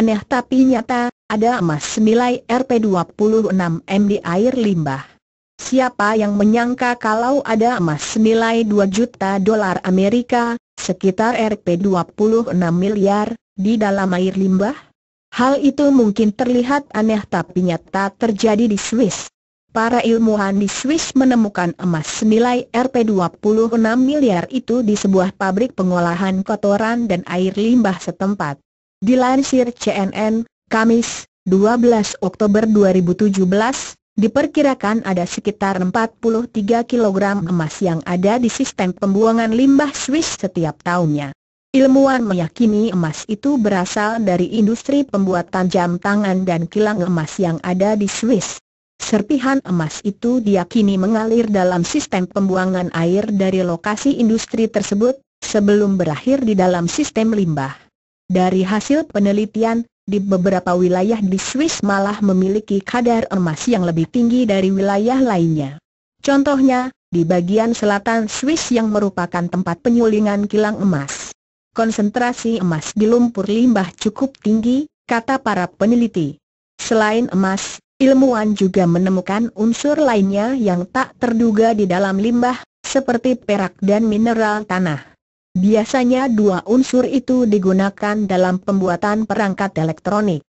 Aneh tapi nyata, ada emas senilai Rp26M di air limbah. Siapa yang menyangka kalau ada emas senilai 2 juta dolar Amerika, sekitar Rp26 miliar, di dalam air limbah? Hal itu mungkin terlihat aneh tapi nyata terjadi di Swiss. Para ilmuwan di Swiss menemukan emas senilai Rp26 miliar itu di sebuah pabrik pengolahan kotoran dan air limbah setempat. Dilansir CNN, Kamis, 12 Oktober 2017, diperkirakan ada sekitar 43 kg emas yang ada di sistem pembuangan limbah Swiss setiap tahunnya. Ilmuwan meyakini emas itu berasal dari industri pembuatan jam tangan dan kilang emas yang ada di Swiss. Serpihan emas itu diyakini mengalir dalam sistem pembuangan air dari lokasi industri tersebut, sebelum berakhir di dalam sistem limbah. Dari hasil penelitian, di beberapa wilayah di Swiss malah memiliki kadar emas yang lebih tinggi dari wilayah lainnya. Contohnya, di bagian selatan Swiss yang merupakan tempat penyulingan kilang emas. Konsentrasi emas di lumpur limbah cukup tinggi, kata para peneliti. Selain emas, ilmuwan juga menemukan unsur lainnya yang tak terduga di dalam limbah, seperti perak dan mineral tanah. Biasanya dua unsur itu digunakan dalam pembuatan perangkat elektronik.